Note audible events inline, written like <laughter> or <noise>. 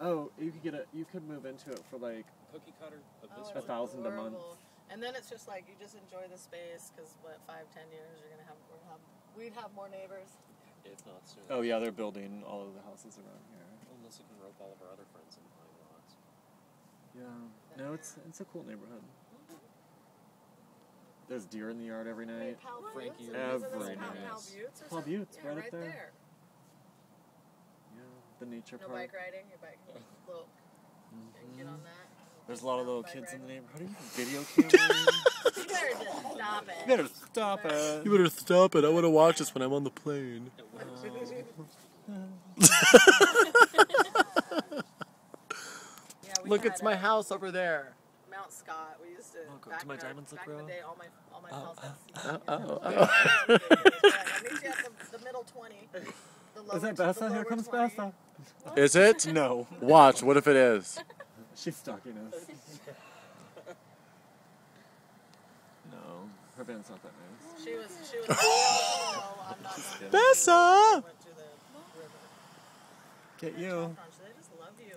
Oh, you could get a. You could move into it for like. Cookie cutter of oh, this A thousand a month. And then it's just like you just enjoy the space because what five ten years you're gonna have we're gonna have we'd have more neighbors. If not soon. Oh yeah, they're building all of the houses around here. Unless we can rope all of our other friends in pine lots. Yeah. No, it's it's a cool neighborhood. There's deer in the yard every night. Wait, Pal Frankie Buttes? Every Isn't this night. Powell Buttes or Pal something? Buttes, yeah, right up right there. Yeah. The nature No park. bike riding. Your bike little. <laughs> Get on that. There's a lot of little Bike kids in the riding. neighborhood. Video <laughs> camera. You better just stop it. you better stop it. You better stop it. I want to watch this when I'm on the plane. <laughs> Yeah, we Look, it's my uh, house over there. Mount Scott. We used to. Oh, go back to my in our- Diamonds Look back in the Row? day, all my all my pals had oh, oh, oh. I meet you at the, the middle twenty. The Is that the Bessa? Here comes 20. Bessa. Is it? No. Watch. What if it is? She's stalking us. no, her band's not that nice. She was. She was. <laughs> no, oh, I'm not. Bessa! Went to the river. Get you. They just love you.